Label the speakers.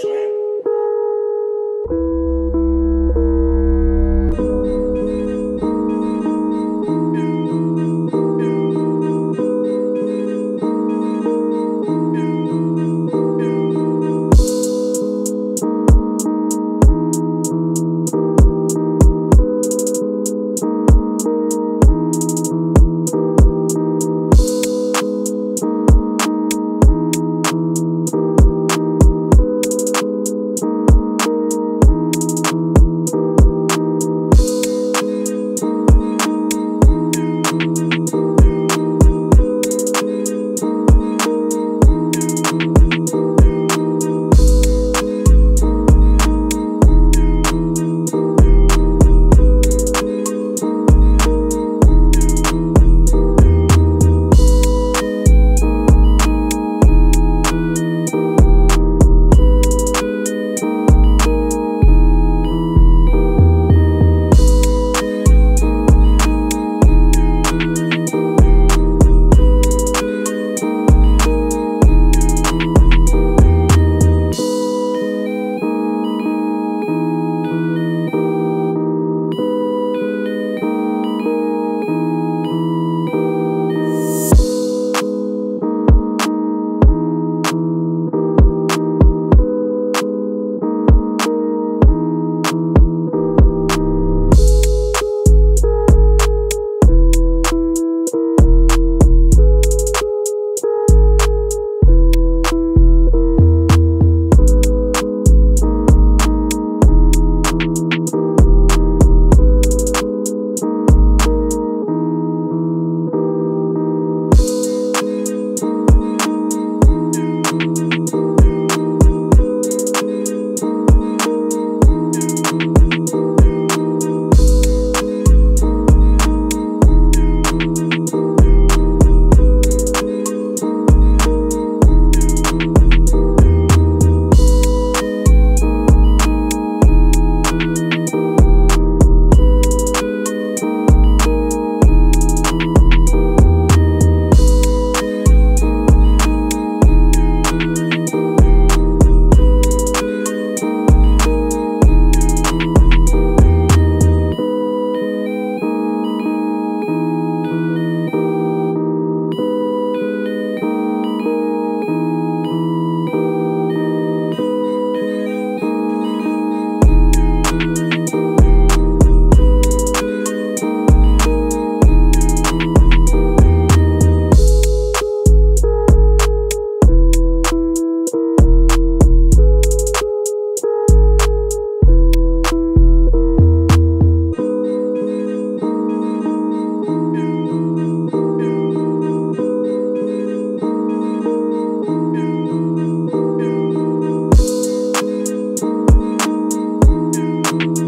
Speaker 1: twin. you.